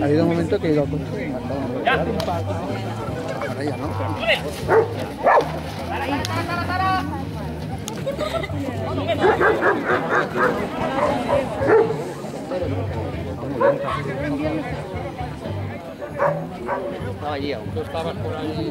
Ha habido un momento que he ido a. Ahora ya no. Estaba allí aún. Tú estabas por allí.